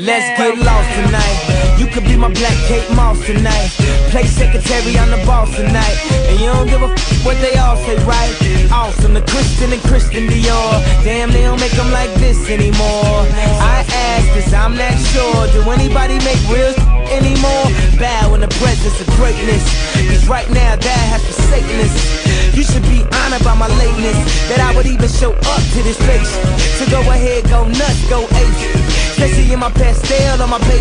Let's get lost tonight. You could be my black Kate Moss tonight. Play secretary, I'm the boss tonight. And you don't give a f what they all say, right? Awesome, the Christian and Christian Dior. Damn, they don't make them like this anymore. I ask this, I'm not sure. Do anybody make real anymore? Bow in the presence of greatness. Cause right now, that has forsaken us. You should be honored by my lateness. That I would even show up to this place. So go ahead, Especially in my Pastelle on my Bape.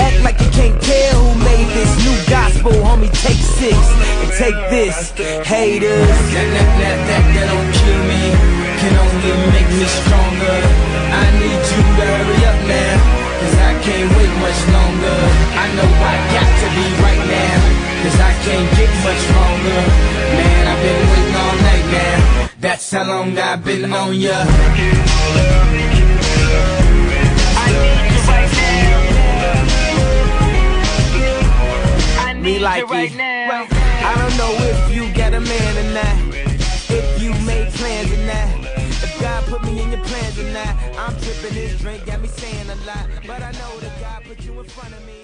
Act like you can't tell who made this new gospel, homie. Take six and take this, haters. That, that, that, that, that don't kill me, can only make me stronger. I need you to hurry up now, cause I can't wait much longer. I know I got to be right now, cause I can't get much stronger. Man, I've been waiting all night now. That's how long I've been on ya. Me like you right now. I don't know if you got a man or not, if you made plans or not, if God put me in your plans or not. I'm tripping this drink, got me saying a lot, but I know that God put you in front of me.